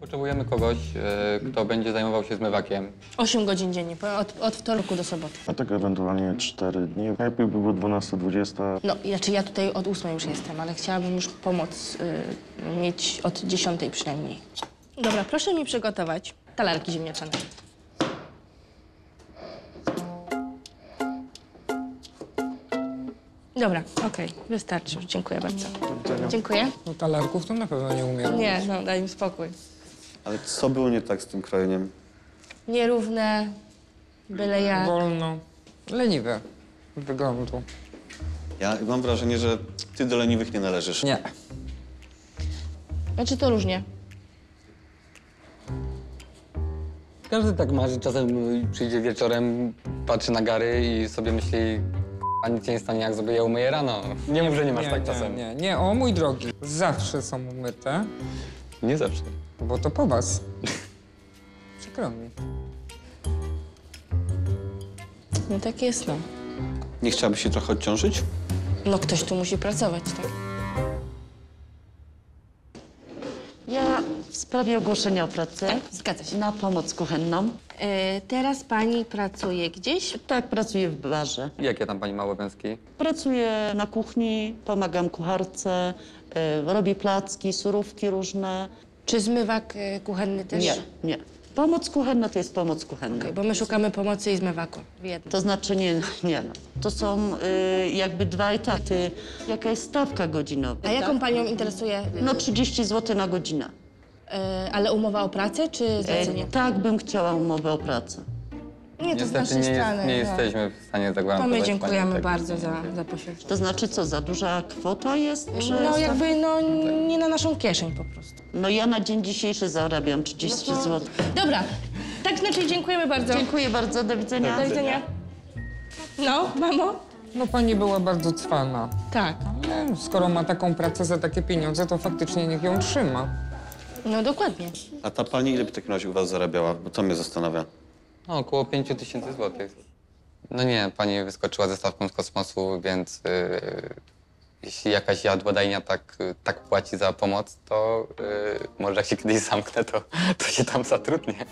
Potrzebujemy kogoś, e, kto będzie zajmował się zmywakiem. 8 godzin dziennie, po- od, od wtorku do soboty. A tak ewentualnie 4 dni. Najlepiej by było 12-20. No, znaczy ja tutaj od 8 już jestem, ale chciałabym już pomoc y, mieć od 10 przynajmniej. Dobra, proszę mi przygotować talarki ziemniaczane. Dobra, okej, wystarczy dziękuję bardzo. Dziękuję. No talarków to na pewno nie umiem. Nie, no daj mi spokój. Ale co było nie tak z tym krojeniem? Nierówne, byle jak. Wolno. Leniwe wyglądu. Ja mam wrażenie, że ty do leniwych nie należysz. Nie. Znaczy to różnie. Każdy tak marzy, czasem y, przyjdzie wieczorem, patrzy na gary i sobie myśli, a nic nie stanie, jak sobie je umyję rano. Nie mów, że nie masz nie, tak nie, czasem. Nie, nie, o mój drogi. Zawsze są umyte, Nie zawsze. bo to po was. Przykro mi. No tak jest, no. Nie chciałabyś się trochę odciążyć? No ktoś tu musi pracować, tak? Ja w sprawie ogłoszenia o pracę Zgadza się. na pomoc kuchenną. E, teraz pani pracuje gdzieś? Tak, pracuję w barze. Jakie tam pani ma obowiązki? Pracuję na kuchni, pomagam kucharce, y, robię placki, surówki różne. Czy zmywak e, kuchenny też? Nie, nie. Pomoc kuchenna to jest pomoc kuchenna. Okej, bo my szukamy pomocy i zmywaku. To znaczy nie, nie no. To są y, jakby dwa etaty. Jaka jest stawka godzinowa? A jaką panią interesuje? No 30 zł na godzinę. E, ale umowa o pracę czy zlecenie? E, tak bym chciała umowę o pracę. Nie, to z Niestety naszej nie, jest, strony. nie no. jesteśmy w stanie To zagwarantować my pani dziękujemy tego. bardzo za, za. To znaczy co, za duża kwota jest? Czy No jakby, no nie na naszą kieszeń po prostu. No ja na dzień dzisiejszy zarabiam 30 zł. Dobra, tak znaczy dziękujemy bardzo. Dziękuję bardzo, do widzenia. Do widzenia. No, mamo? No pani była bardzo cwana. Tak. Ale skoro ma taką pracę za takie pieniądze, to faktycznie niech ją trzyma. No dokładnie. A ta pani ile by w takim razie u was zarabiała? Bo to mnie zastanawia. No, około 5 tysięcy złotych. No nie, pani wyskoczyła ze stawką z kosmosu, więc y, jeśli jakaś jadłodajnia tak, tak płaci za pomoc, to y, może jak się kiedyś zamknę, to, to się tam zatrudnię.